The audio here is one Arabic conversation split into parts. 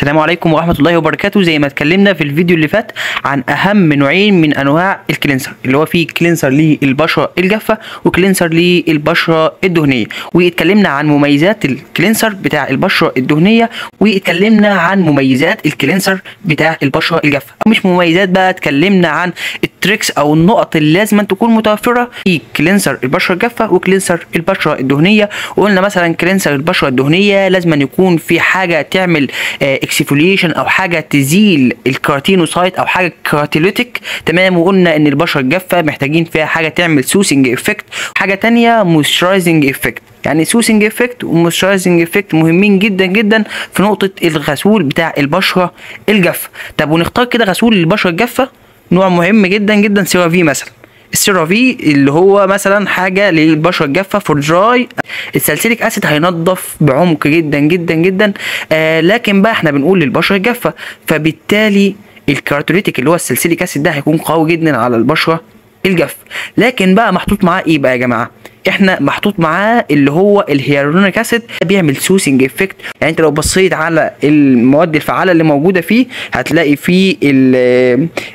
السلام عليكم ورحمة الله وبركاته. زي ما اتكلمنا في الفيديو اللي فات عن أهم نوعين من أنواع ال cleanser اللي هو فيه cleanser للبشرة الجافة و cleanser للبشرة الدهنية. واتكلمنا عن مميزات ال cleanser بتاع البشرة الدهنية واتكلمنا عن مميزات ال cleanser بتاع البشرة الجافة. مش مميزات بقى اتكلمنا عن ال tricks أو النقط اللي لازم تكون متوفرة في cleanser البشرة الجافة و cleanser البشرة الدهنية. وقلنا مثلا cleanser البشرة الدهنية لازم يكون في حاجة تعمل آه exfoliation أو حاجة تزيل ال keratinocyte أو حاجة keratolytic. تمام وقلنا إن البشرة الجافة محتاجين فيها حاجة تعمل soothing effect حاجة تانية moisturizing effect يعني soothing effect و moisturizing effect مهمين جدا جدا في نقطة الغسول بتاع البشرة الجافة. طب ونختار كده غسول للبشره الجافة؟ نوع مهم جدا جدا CeraVe مثلا. ال CeraVe اللي هو مثلا حاجة للبشرة الجافة for dry ال salicylic acid هينضف بعمق جدا جدا جدا. آه لكن بقى إحنا بنقول للبشرة الجافة. فبالتالي ال keratolytic اللي هو ال salicylic acid ده هيكون قوي جدا على البشرة الجافة. لكن بقى محطوط معاه إيه بقى يا جماعة؟ إحنا محطوط معاه اللي هو ال hyaluronic acid بيعمل soothing effect. يعني انت لو بصيت على المواد الفعالة اللي موجودة فيه هتلاقي فيه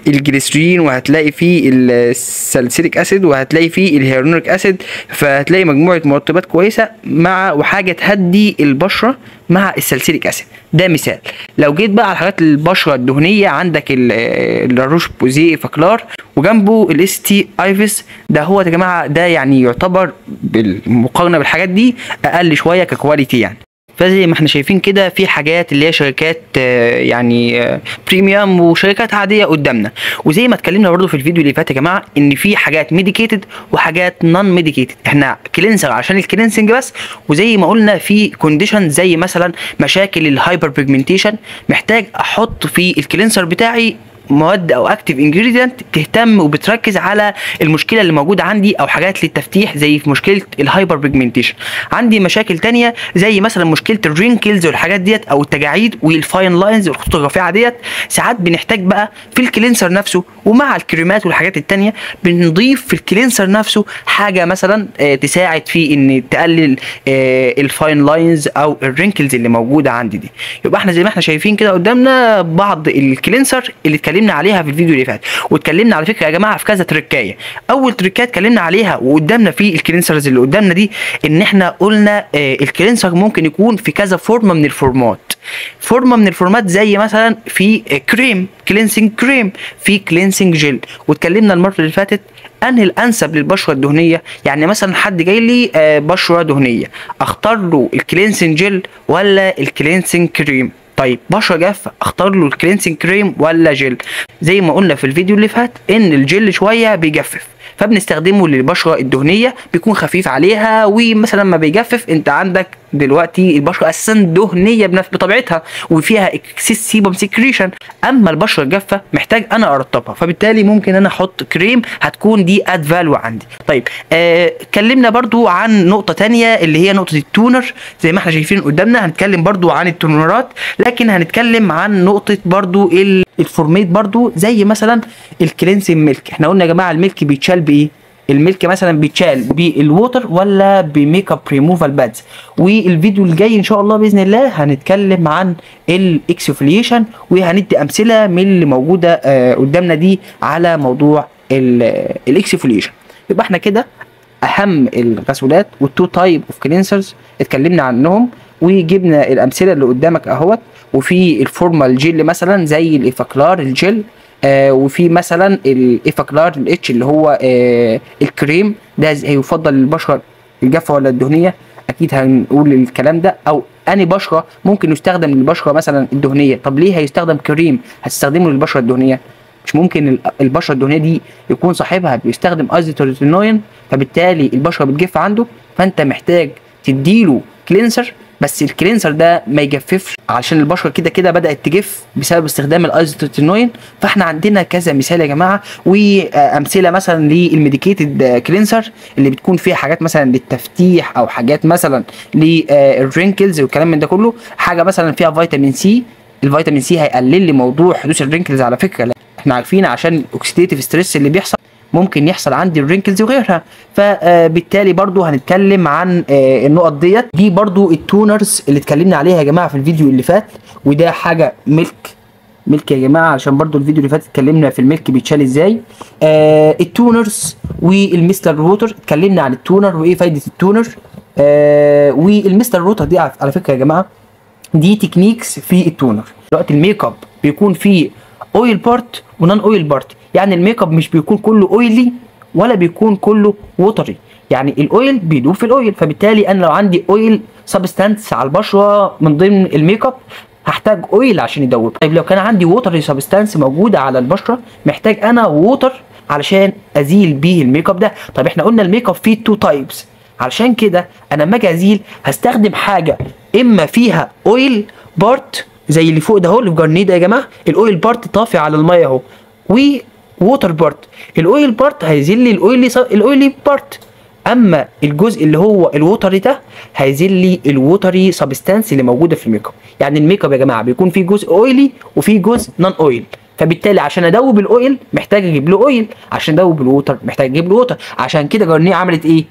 الجليسرين وهتلاقي فيه ال salicylic acid وهتلاقي فيه ال hyaluronic acid. فهتلاقي مجموعة مرطبات كويسة مع وحاجة تهدي البشرة مع ال salicylic acid ده مثال. لو جيت بقى على حاجات البشرة الدهنية عندك La Roche-Posay Effaclar وجنبه ال St. Ives ده هو يا جماعة ده يعني يعتبر بالمقارنة بالحاجات دي أقل شوية ك quality يعني. فزي ما إحنا شايفين كده في حاجات اللي هي شركات يعني premium وشركات عادية قدامنا. وزي ما اتكلمنا برضو في الفيديو اللي فات يا جماعة إن في حاجات medicated وحاجات non medicated إحنا cleanser عشان ال cleansing بس. وزي ما قلنا في condition زي مثلا مشاكل ال hyperpigmentation محتاج أحط في ال cleanser بتاعي مواد أو active ingredient تهتم وبتركز على المشكلة اللي موجودة عندي أو حاجات للتفتيح زي في مشكلة ال hyperpigmentation عندي مشاكل تانية زي مثلا مشكلة ال wrinkles والحاجات ديت أو التجاعيد وال fine lines والخطوط الرفيعة ديت. ساعات بنحتاج بقى في ال cleanser نفسه ومع الكريمات والحاجات التانية بنضيف في ال cleanser نفسه حاجة مثلا آه تساعد في إن تقلل آه ال fine lines أو ال wrinkles اللي موجودة عندي دي. يبقى إحنا زي ما إحنا شايفين كده قدامنا بعض ال cleanser اللي عليها في الفيديو اللي فات. واتكلمنا على فكرة يا جماعة في كذا تركاية. أول تركاية اتكلمنا عليها وقدامنا في ال cleansers اللي قدامنا دي إن إحنا قلنا آه ال cleanser ممكن يكون في كذا فورمه من الفورمات. فورمه من الفورمات زي مثلا في cream cleansing cream في cleansing gel واتكلمنا المرة اللي فاتت أنهي الأنسب للبشرة الدهنية. يعني مثلا حد جاي لي آه بشرة دهنية. أختار له ال cleansing gel ولا ال cleansing cream طيب بشرة جافه اختار له ال cleansing cream ولا جل؟ زي ما قلنا في الفيديو اللي فات إن الجل شوية بيجفف فبنستخدمه للبشرة الدهنية بيكون خفيف عليها ومثلا ما بيجفف أنت عندك دلوقتي البشرة أساسا دهنية بنفس بطبيعتها وفيها excess sebum secretion أما البشرة الجافة محتاج أنا أرطبها فبالتالي ممكن أنا أحط كريم هتكون دي add value عندي. طيب اتكلمنا آه برضو عن نقطة تانية اللي هي نقطة ال toner. زي ما إحنا شايفين قدامنا هنتكلم برضو عن التونرات لكن هنتكلم عن نقطة برضو ال format برضو زي مثلا ال cleansing milk إحنا قلنا يا جماعة ال milk بيتشال بإيه؟ ال milk مثلا بيتشال بال water ولا بميك اب ريموفال بادز. والفيديو الجاي إن شاء الله بإذن الله هنتكلم عن ال exfoliation وهندي أمثلة من اللي موجودة آه قدامنا دي على موضوع ال exfoliation يبقى إحنا كده أهم الغسولات وال two type of cleansers اتكلمنا عنهم وجبنا الأمثلة اللي قدامك أهوت. وفي ال form ال gel مثلا زي ال Effaclar ال gel آه وفي مثلا ال Effaclar ال H اللي هو آه الكريم ده هيفضل للبشره الجافة ولا الدهنية؟ أكيد هنقول الكلام ده. أو أني بشرة ممكن يستخدم للبشرة مثلا الدهنية. طب ليه هيستخدم كريم؟ هتستخدمه للبشرة الدهنية؟ مش ممكن البشرة الدهنية دي يكون صاحبها بيستخدم ايزوتريتينوين فبالتالي البشرة بتجف عنده فأنت محتاج تديله cleanser بس ال cleanser ده ما يجففش. عشان البشرة كده كده بدأت تجف بسبب استخدام الايزوتريتينوين فاحنا عندنا كذا مثال يا جماعة. وأمثلة مثلا لل medicated cleanser اللي بتكون فيها حاجات مثلا للتفتيح أو حاجات مثلا لل wrinkles والكلام من ده كله. حاجة مثلا فيها فيتامين سي الفيتامين سي هيقلل لي موضوع حدوث ال wrinkles على فكرة. إحنا عارفين عشان ال oxidative stress اللي بيحصل ممكن يحصل عندي ال wrinkles وغيرها. فبالتالي برضو هنتكلم عن آه، النقط ديت. دي برضو ال toners اللي اتكلمنا عليها يا جماعة في الفيديو اللي فات وده حاجة ملك ملك يا جماعة عشان برضو الفيديو اللي فات اتكلمنا في الملك بيتشال إزاي. آه ال toners وال micellar water اتكلمنا عن ال toner وإيه فايدة ال toner. آه وال micellar water دي على فكرة يا جماعة دي techniques في ال toner. دلوقتي الميك اب بيكون فيه oil part و non-oil part يعني الميك اب مش بيكون كله oily ولا بيكون كله watery يعني ال oil بيدوب في ال oil فبالتالي أنا لو عندي oil substance على البشرة من ضمن الميك اب هحتاج oil عشان يدوب. طيب لو كان عندي watery substance موجودة على البشرة محتاج أنا water علشان أزيل بيه الميك اب ده. طيب إحنا قلنا الميك اب فيه two types علشان كده أنا لما أجي أزيل هستخدم حاجة إما فيها oil part زي اللي فوق ده أهو اللي في Garnier ده يا جماعة. ال oil part طافي على المية أهو. water part ال oil part لي ال oily ال oily part أما الجزء اللي هو ال watery ده هيزيل لي ال watery substance اللي موجودة في الميك اب يعني الميك اب يا جماعة بيكون فيه جزء oily وفيه جزء non-oil فبالتالي عشان أدوب ال oil محتاج أجيب له oil عشان أدوب ال water محتاج أجيب له water عشان كده Garnier عملت إيه؟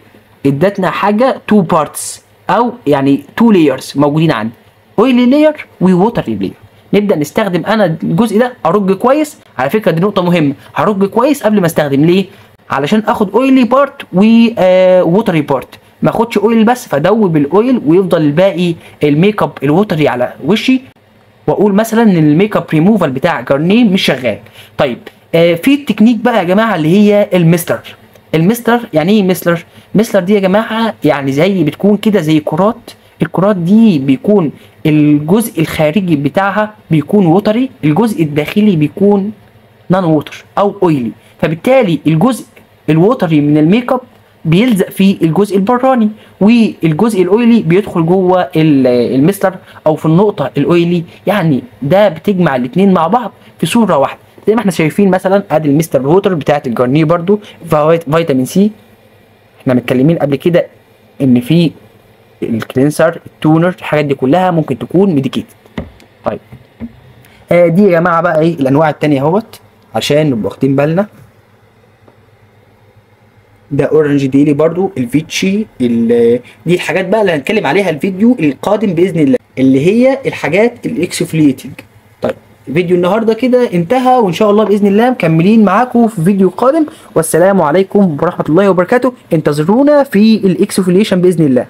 إدتنا حاجة two parts أو يعني two layers موجودين عندي. oily layer و watery layer نبدأ نستخدم أنا الجزء ده أرجه كويس. على فكرة دي نقطة مهمة. هرجه كويس قبل ما أستخدم. ليه؟ علشان آخد oily part و watery part ما آخدش oil بس فادوب ال oil ويفضل الباقي ال makeup ال watery على وشي. وأقول مثلا إن الميك اب ريموفال بتاع جارنيه مش شغال. طيب آه في التكنيك بقى يا جماعة اللي هي ال micellar ال micellar يعني إيه micellar micellar دي يا جماعة يعني زي بتكون كده زي كرات. الكرات دي بيكون الجزء الخارجي بتاعها بيكون watery الجزء الداخلي بيكون non-water أو oily فبالتالي الجزء ال watery من الميك اب بيلزق في الجزء البراني والجزء ال oily بيدخل جوه ال- ال micellar أو في النقطة ال oily يعني ده بتجمع الاثنين مع بعض في صورة واحدة. زي ما إحنا شايفين مثلا أدي ال micellar water بتاعت ال Garnier برضو فيت- فيتامين سي. إحنا متكلمين قبل كده إن في ال cleanser ال toner الحاجات دي كلها ممكن تكون medicated طيب. آه دي يا جماعة بقى إيه الأنواع التانية أهوت عشان نبقى واخدين بالنا. ده orange ديلي برضو الفيتشي ال- دي الحاجات بقى اللي هنتكلم عليها الفيديو القادم بإذن الله اللي هي الحاجات ال exfoliating طيب فيديو النهارده كده انتهى وإن شاء الله بإذن الله مكملين معاكم في فيديو قادم. والسلام عليكم ورحمة الله وبركاته. انتظرونا في الاكسفليشن بإذن الله.